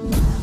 you